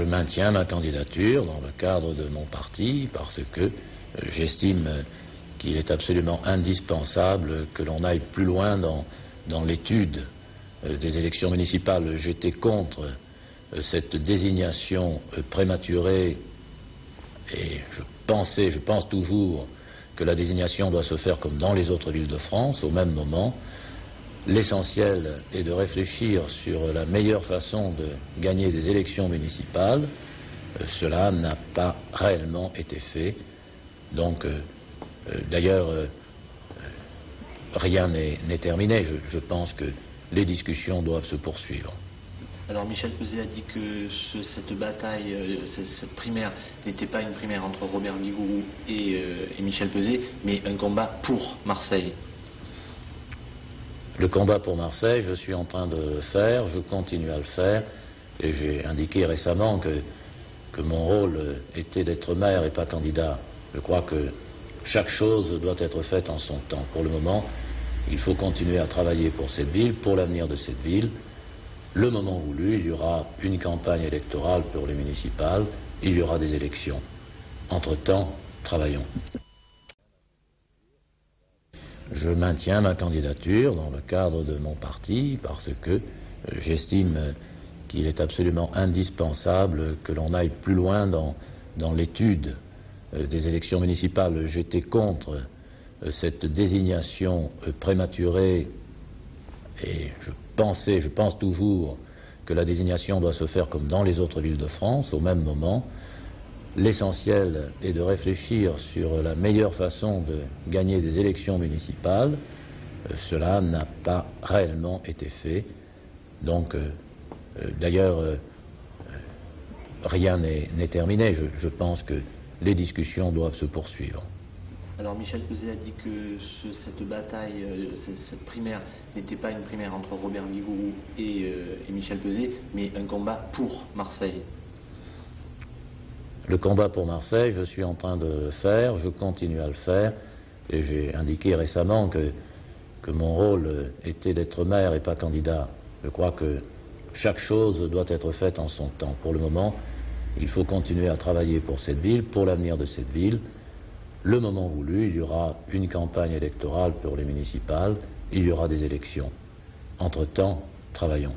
Je maintiens ma candidature dans le cadre de mon parti parce que euh, j'estime qu'il est absolument indispensable que l'on aille plus loin dans, l'étude euh, des élections municipales. J'étais contre euh, cette désignation prématurée et je pensais, je pense toujours que la désignation doit se faire comme dans les autres villes de France, au même moment. L'essentiel est de réfléchir sur la meilleure façon de gagner des élections municipales. Euh, cela n'a pas réellement été fait. Donc, euh, euh, d'ailleurs, rien n'est terminé. Je, pense que les discussions doivent se poursuivre. Alors Michel Peset a dit que cette bataille, cette, primaire n'était pas une primaire entre Robert Bigourou et, Michel Peset, mais un combat pour Marseille. Le combat pour Marseille, je suis en train de le faire, je continue à le faire, et j'ai indiqué récemment que, mon rôle était d'être maire et pas candidat. Je crois que chaque chose doit être faite en son temps. Pour le moment, il faut continuer à travailler pour cette ville, pour l'avenir de cette ville. Le moment voulu, il y aura une campagne électorale pour les municipales, il y aura des élections. Entre-temps, travaillons. Je maintiens ma candidature dans le cadre de mon parti parce que euh, j'estime qu'il est absolument indispensable que l'on aille plus loin dans, l'étude euh, des élections municipales. J'étais contre euh, cette désignation prématurée et je pensais, je pense toujours que la désignation doit se faire comme dans les autres villes de France, au même moment. L'essentiel est de réfléchir sur la meilleure façon de gagner des élections municipales. Euh, cela n'a pas réellement été fait. Donc, euh, euh, d'ailleurs, rien n'est terminé. Je, pense que les discussions doivent se poursuivre. Alors Michel Peset a dit que cette bataille, cette, primaire n'était pas une primaire entre Robert Bigourou et, et Michel Peset, mais un combat pour Marseille. Le combat pour Marseille, je suis en train de le faire, je continue à le faire, et j'ai indiqué récemment que, mon rôle était d'être maire et pas candidat. Je crois que chaque chose doit être faite en son temps. Pour le moment, il faut continuer à travailler pour cette ville, pour l'avenir de cette ville. Le moment voulu, il y aura une campagne électorale pour les municipales, il y aura des élections. Entre-temps, travaillons.